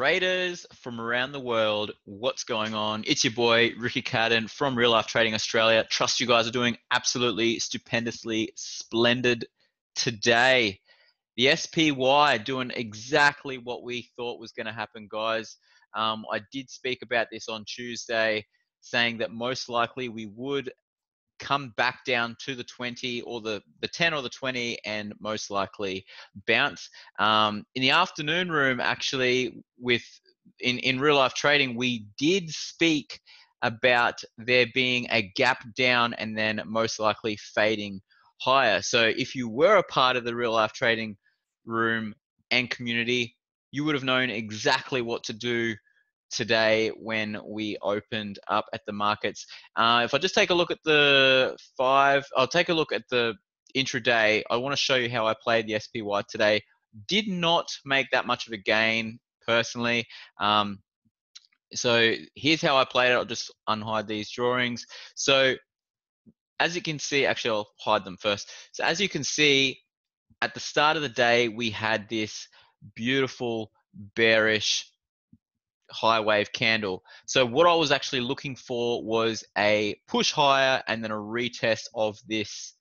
traders from around the world, what's going on? It's your boy Ricky Cadan from Real Life Trading Australia. Trust you guys are doing absolutely stupendously splendid today. The SPY doing exactly what we thought was going to happen, guys. Um, I did speak about this on Tuesday, saying that most likely we would come back down to the 20 or the, the 10 or the 20 and most likely bounce. Um, in the afternoon room, actually, with in, in real life trading, we did speak about there being a gap down and then most likely fading higher. So if you were a part of the real life trading room and community, you would have known exactly what to do today when we opened up at the markets. Uh, if I just take a look at the five, I'll take a look at the intraday. I want to show you how I played the SPY today. Did not make that much of a gain personally. Um, so here's how I played it. I'll just unhide these drawings. So as you can see, actually I'll hide them first. So as you can see, at the start of the day, we had this beautiful bearish high wave candle. So what I was actually looking for was a push higher and then a retest of this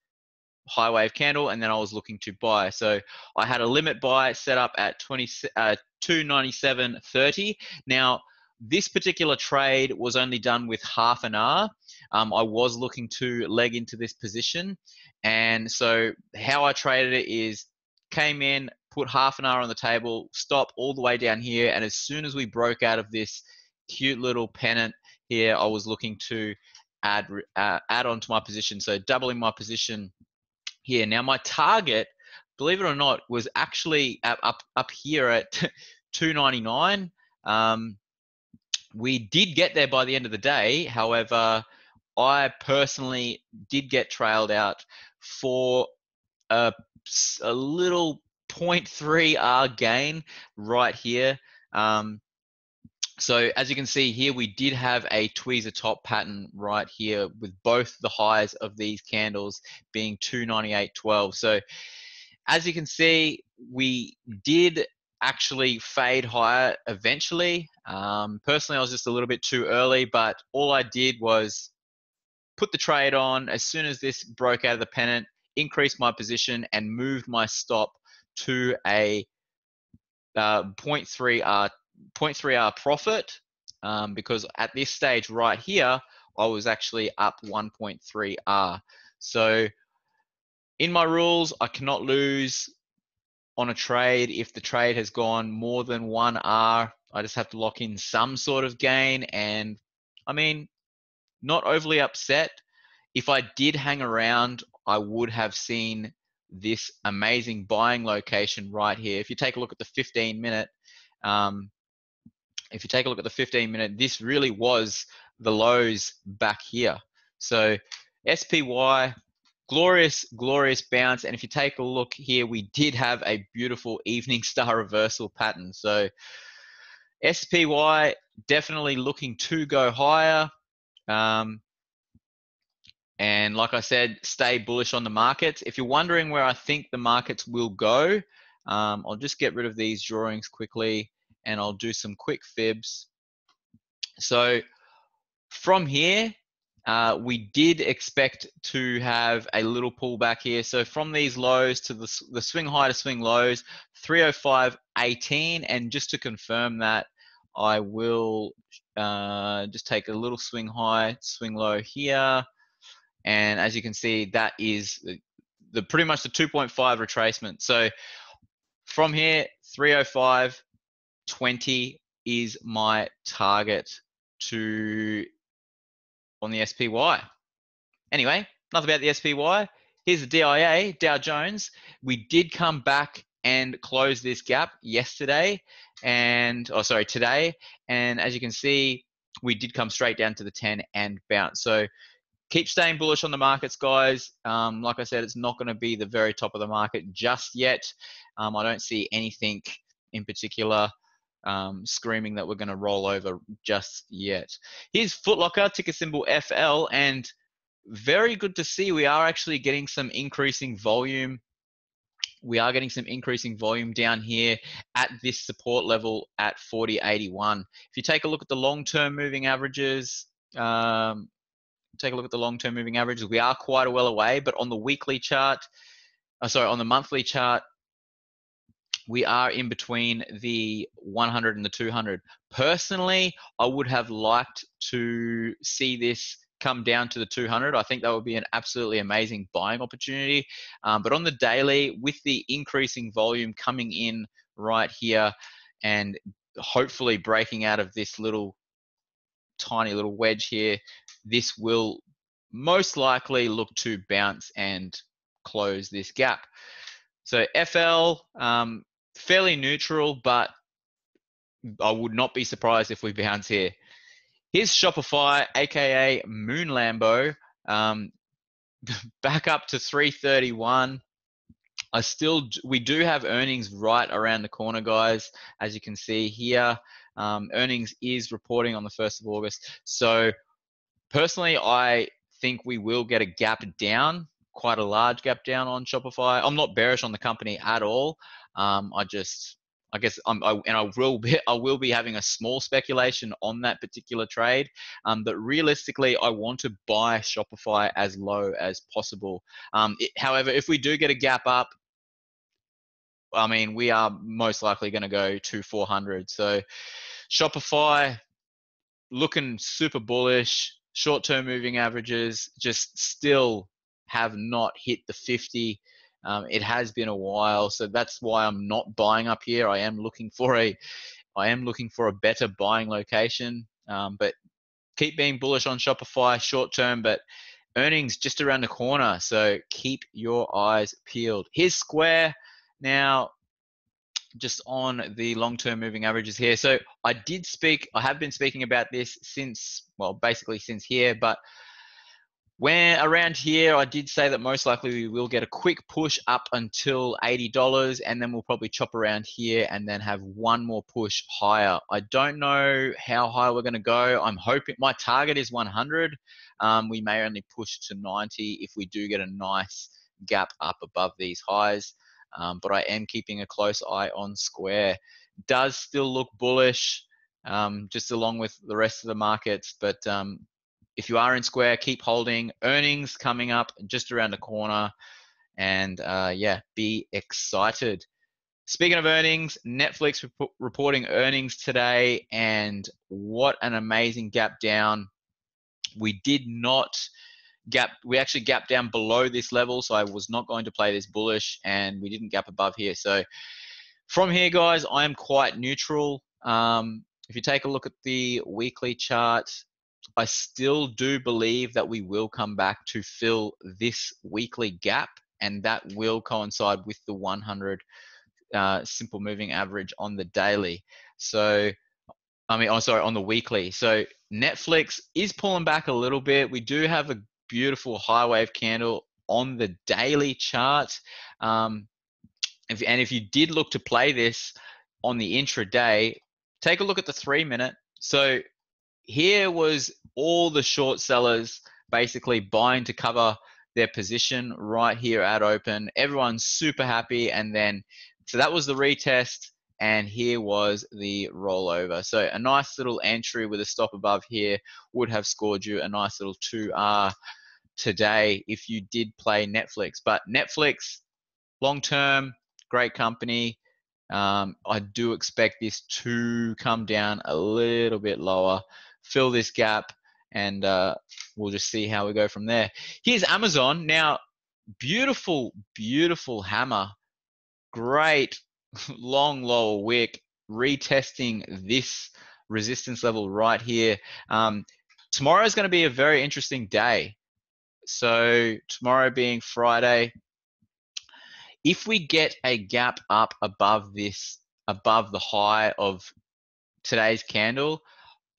high wave candle and then I was looking to buy. So I had a limit buy set up at 20 uh, 297.30. Now this particular trade was only done with half an hour. Um, I was looking to leg into this position. And so how I traded it is came in, put half an hour on the table, stop all the way down here, and as soon as we broke out of this cute little pennant here, I was looking to add uh, add on to my position, so doubling my position here. Now my target, believe it or not, was actually up up, up here at 299. Um, we did get there by the end of the day, however. I personally did get trailed out for a, a little 0.3 R gain right here. Um, so as you can see here, we did have a tweezer top pattern right here with both the highs of these candles being 298.12. So as you can see, we did actually fade higher eventually. Um, personally, I was just a little bit too early, but all I did was put the trade on as soon as this broke out of the pennant, increased my position and moved my stop to a uh, 0.3 R 0.3 R profit um, because at this stage right here I was actually up 1.3 R. So in my rules, I cannot lose on a trade if the trade has gone more than one R. I just have to lock in some sort of gain, and I mean, not overly upset. If I did hang around, I would have seen this amazing buying location right here. If you take a look at the 15 minute, um, if you take a look at the 15 minute, this really was the lows back here. So SPY, glorious, glorious bounce. And if you take a look here, we did have a beautiful evening star reversal pattern. So SPY definitely looking to go higher. Um, and like I said, stay bullish on the markets. If you're wondering where I think the markets will go, um, I'll just get rid of these drawings quickly and I'll do some quick fibs. So from here, uh, we did expect to have a little pullback here. So from these lows to the, the swing high to swing lows, 305.18. And just to confirm that, I will uh, just take a little swing high, swing low here. And as you can see, that is the, the pretty much the 2.5 retracement. So from here, 305, 20 is my target to on the SPY. Anyway, enough about the SPY. Here's the DIA, Dow Jones. We did come back and close this gap yesterday and, oh, sorry, today. And as you can see, we did come straight down to the 10 and bounce. So keep staying bullish on the markets, guys. Um, like I said, it's not going to be the very top of the market just yet. Um, I don't see anything in particular um, screaming that we're going to roll over just yet. Here's Footlocker, ticker symbol FL, and very good to see we are actually getting some increasing volume we are getting some increasing volume down here at this support level at 4081. If you take a look at the long-term moving averages, um, take a look at the long-term moving averages, we are quite a well away, but on the weekly chart, uh, sorry, on the monthly chart, we are in between the 100 and the 200. Personally, I would have liked to see this come down to the 200. I think that would be an absolutely amazing buying opportunity. Um, but on the daily, with the increasing volume coming in right here and hopefully breaking out of this little tiny little wedge here, this will most likely look to bounce and close this gap. So FL, um, fairly neutral, but I would not be surprised if we bounce here. Here's Shopify, aka Moon Lambo, um, back up to 331. I still, we do have earnings right around the corner, guys. As you can see here, um, earnings is reporting on the 1st of August. So, personally, I think we will get a gap down, quite a large gap down on Shopify. I'm not bearish on the company at all. Um, I just I guess I'm, I, and I will be I will be having a small speculation on that particular trade. Um, but realistically, I want to buy Shopify as low as possible. Um, it, however, if we do get a gap up, I mean, we are most likely going to go to 400. So Shopify looking super bullish. Short-term moving averages just still have not hit the 50. Um, it has been a while, so that's why I'm not buying up here. I am looking for a, I am looking for a better buying location. Um, but keep being bullish on Shopify short term, but earnings just around the corner. So keep your eyes peeled. Here's Square now. Just on the long-term moving averages here. So I did speak. I have been speaking about this since, well, basically since here, but when around here, I did say that most likely we will get a quick push up until $80, and then we'll probably chop around here and then have one more push higher. I don't know how high we're going to go. I'm hoping my target is 100. Um, we may only push to 90 if we do get a nice gap up above these highs. Um, but I am keeping a close eye on Square. Does still look bullish, um, just along with the rest of the markets, but um, if you are in Square, keep holding. Earnings coming up just around the corner. And uh, yeah, be excited. Speaking of earnings, Netflix rep- reporting earnings today, and what an amazing gap down. We did not gap, we actually gapped down below this level, so I was not going to play this bullish, and we didn't gap above here. So from here, guys, I am quite neutral. Um, if you take a look at the weekly chart, I still do believe that we will come back to fill this weekly gap, and that will coincide with the 100 uh, simple moving average on the daily. So, I mean, oh, sorry, on the weekly. So, Netflix is pulling back a little bit. We do have a beautiful high wave candle on the daily chart. Um, if, and if you did look to play this on the intraday, take a look at the three minute. So here was all the short sellers basically buying to cover their position right here at open. Everyone's super happy. And then, so that was the retest. And here was the rollover. So a nice little entry with a stop above here would have scored you a nice little 2R today if you did play Netflix. But Netflix, long term, great company. Um, I do expect this to come down a little bit lower fill this gap, and uh, we'll just see how we go from there. Here's Amazon. Now, beautiful, beautiful hammer. Great long lower wick, retesting this resistance level right here. Um, tomorrow is going to be a very interesting day. So, tomorrow being Friday, if we get a gap up above this, above the high of today's candle,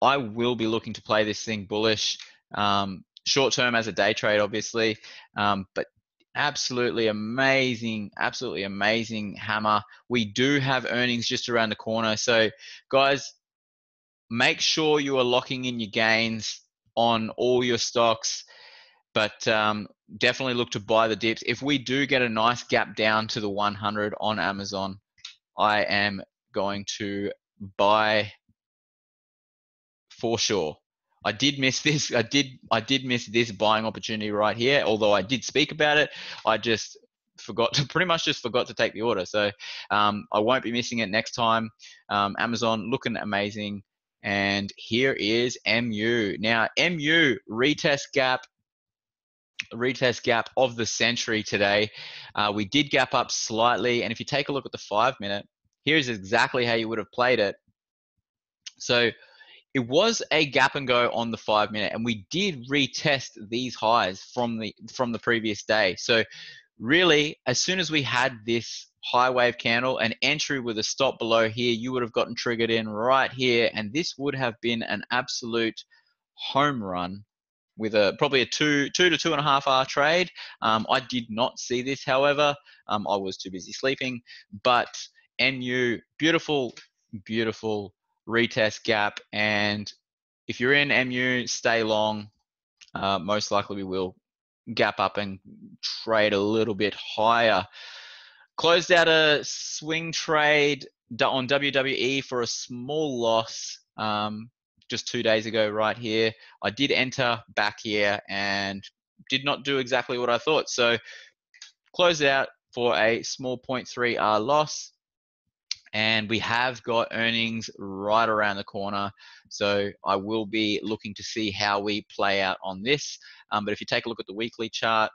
I will be looking to play this thing bullish, um, short term as a day trade, obviously, um, but absolutely amazing, absolutely amazing hammer. We do have earnings just around the corner, so guys, make sure you are locking in your gains on all your stocks. But um, definitely look to buy the dips. If we do get a nice gap down to the 100 on Amazon, I am going to buy for sure. I did miss this. I did. I did miss this buying opportunity right here. Although I did speak about it, I just forgot to pretty much just forgot to take the order. So um, I won't be missing it next time. Um, Amazon looking amazing. And here is MU. Now MU retest gap retest gap of the century today. Uh, we did gap up slightly, and if you take a look at the five minute, here's exactly how you would have played it. So it was a gap and go on the five minute, and we did retest these highs from the from the previous day. So really, as soon as we had this high wave candle, an entry with a stop below here, you would have gotten triggered in right here, and this would have been an absolute home run with a probably a two two to two and a half hour trade. Um, I did not see this, however, um, I was too busy sleeping. But MU, beautiful, beautiful retest gap, and if you're in MU, stay long. Uh, most likely we will gap up and trade a little bit higher. Closed out a swing trade on WWE for a small loss. Um, just two days ago right here. I did enter back here and did not do exactly what I thought. So closed out for a small 0.3R loss. And we have got earnings right around the corner. So I will be looking to see how we play out on this. Um, but if you take a look at the weekly chart,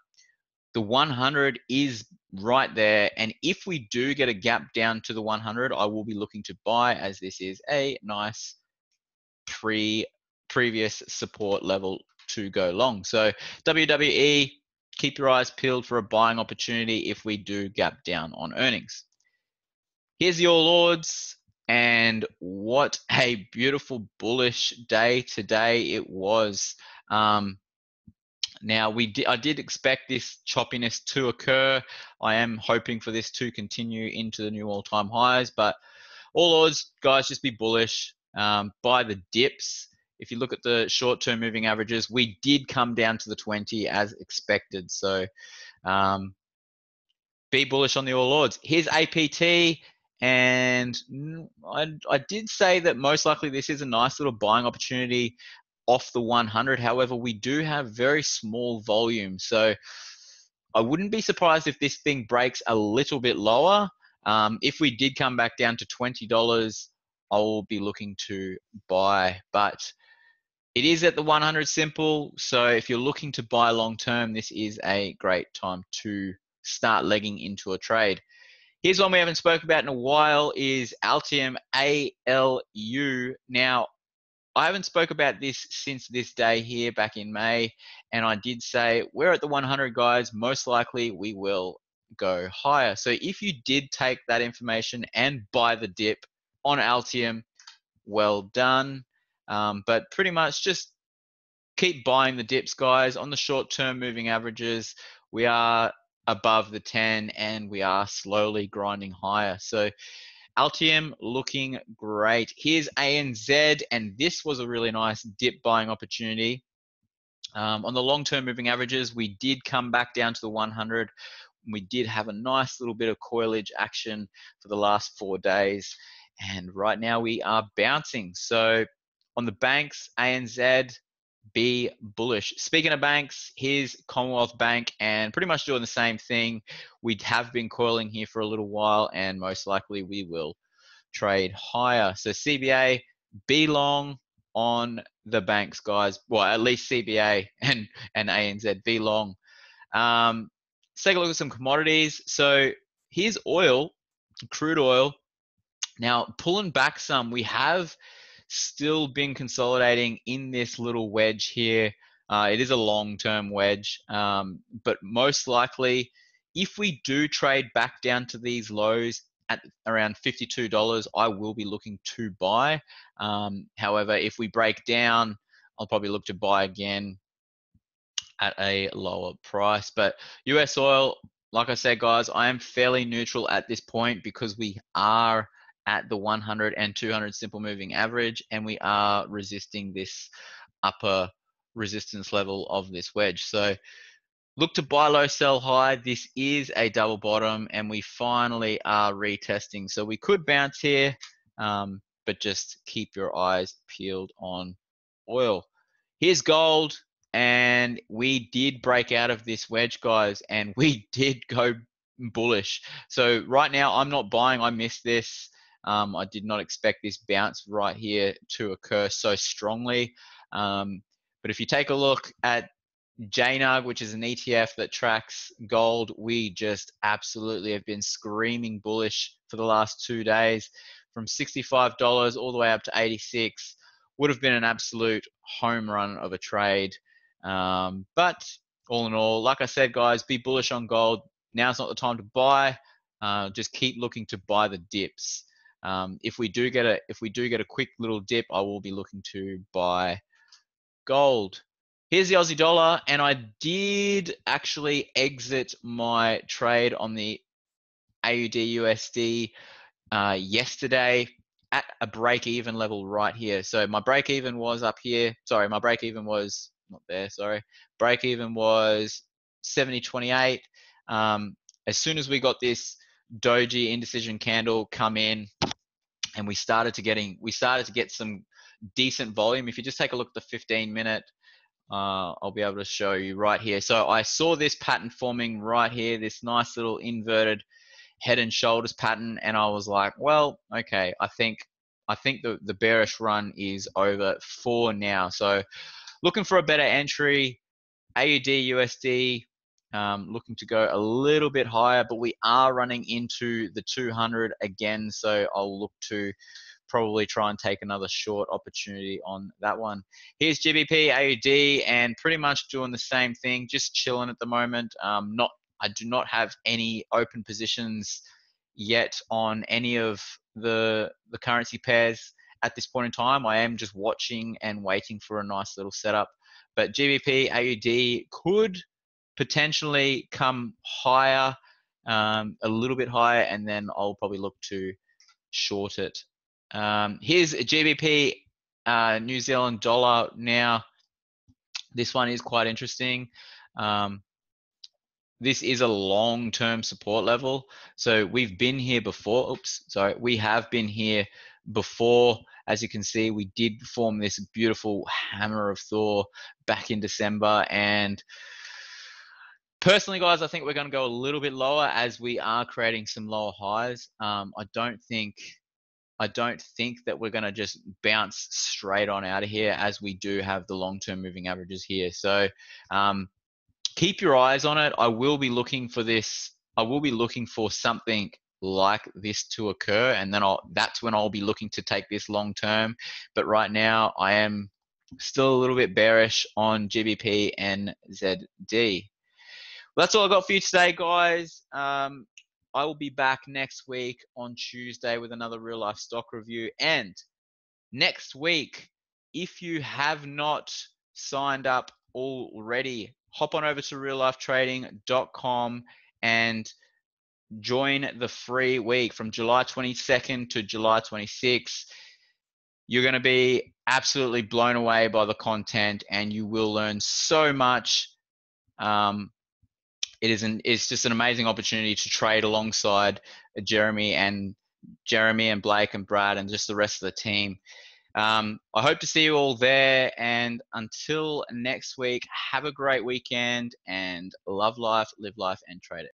the 100 is right there. And if we do get a gap down to the 100, I will be looking to buy as this is a nice pre previous support level to go long. So WWE, keep your eyes peeled for a buying opportunity if we do gap down on earnings. Here's All Ords, and what a beautiful bullish day today it was. Um, now we did, I did expect this choppiness to occur. I am hoping for this to continue into the new all-time highs, but all odds, guys, just be bullish um, by the dips. If you look at the short term moving averages, we did come down to the 20 as expected. So um, be bullish on the All Ords. Here's APT. And I, I did say that most likely this is a nice little buying opportunity off the 100. However, we do have very small volume. So I wouldn't be surprised if this thing breaks a little bit lower. Um, if we did come back down to $20, I will be looking to buy. But it is at the 100 simple. So if you're looking to buy long term, this is a great time to start legging into a trade. Here's one we haven't spoke about in a while is Altium ALU. Now, I haven't spoke about this since this day here back in May, and I did say we're at the 100 guys. Most likely we will go higher. So if you did take that information and buy the dip, on Altium, well done. Um, but pretty much just keep buying the dips, guys. On the short term moving averages, we are above the 10 and we are slowly grinding higher. So Altium looking great. Here's ANZ, and this was a really nice dip buying opportunity. Um, on the long term moving averages, we did come back down to the 100. We did have a nice little bit of coilage action for the last four days. And right now we are bouncing. So on the banks, ANZ, be bullish. Speaking of banks, here's Commonwealth Bank and pretty much doing the same thing. We have been coiling here for a little while and most likely we will trade higher. So CBA, be long on the banks, guys. Well, at least CBA and, and ANZ, be long. Um, let's take a look at some commodities. So here's oil, crude oil. Now, pulling back some, we have still been consolidating in this little wedge here. Uh, it is a long-term wedge, um, but most likely, if we do trade back down to these lows at around $52, I will be looking to buy. Um, however, if we break down, I'll probably look to buy again at a lower price. But US oil, like I said, guys, I am fairly neutral at this point because we are at the 100 and 200 simple moving average, and we are resisting this upper resistance level of this wedge. So look to buy low, sell high. This is a double bottom, and we finally are retesting. So we could bounce here, um, but just keep your eyes peeled on oil. Here's gold, and we did break out of this wedge, guys, and we did go bullish. So right now, I'm not buying. I missed this. Um, I did not expect this bounce right here to occur so strongly. Um, but if you take a look at JNUG, which is an ETF that tracks gold, we just absolutely have been screaming bullish for the last two days from $65 all the way up to 86 would have been an absolute home run of a trade. Um, but all in all, like I said, guys, be bullish on gold. Now's not the time to buy. Uh, just keep looking to buy the dips. Um, if we do get a if we do get a quick little dip, I will be looking to buy gold. Here's the Aussie dollar, and I did actually exit my trade on the AUD USD uh, yesterday at a break even level right here. So my break even was up here. Sorry, my break even was not there. Sorry, break even was 70.28. Um, as soon as we got this doji indecision candle come in, and we started to getting we started to get some decent volume. If you just take a look at the 15 minute uh, I'll be able to show you right here. So I saw this pattern forming right here, this nice little inverted head and shoulders pattern, and I was like, well, okay, I think I think the, the bearish run is over for now. So looking for a better entry, AUD USD, um, looking to go a little bit higher, but we are running into the 200 again. So I'll look to probably try and take another short opportunity on that one. Here's GBP AUD and pretty much doing the same thing, just chilling at the moment. Um, not, I do not have any open positions yet on any of the the currency pairs at this point in time. I am just watching and waiting for a nice little setup. But GBP AUD could potentially come higher, um, a little bit higher, and then I'll probably look to short it um, here's a GBP uh, New Zealand dollar now. This one is quite interesting. Um, this is a long-term support level. So we've been here before. Oops, sorry. We have been here before. As you can see, we did form this beautiful hammer of Thor back in December. And personally, guys, I think we're going to go a little bit lower as we are creating some lower highs. Um, I don't think I don't think that we're going to just bounce straight on out of here as we do have the long term moving averages here. So um, keep your eyes on it. I will be looking for this. I will be looking for something like this to occur, and then I'll, that's when I'll be looking to take this long term. But right now, I am still a little bit bearish on GBP and ZD. That's all I got for you today, guys. Um, I will be back next week on Tuesday with another real life stock review. And next week, if you have not signed up already, hop on over to reallifetrading.com and join the free week from July 22nd to July 26th. You're going to be absolutely blown away by the content and you will learn so much. Um, it is an it's just an amazing opportunity to trade alongside Jeremy and Jeremy and Blake and Brad and just the rest of the team. Um, I hope to see you all there. And until next week, have a great weekend and love life, live life, and trade it.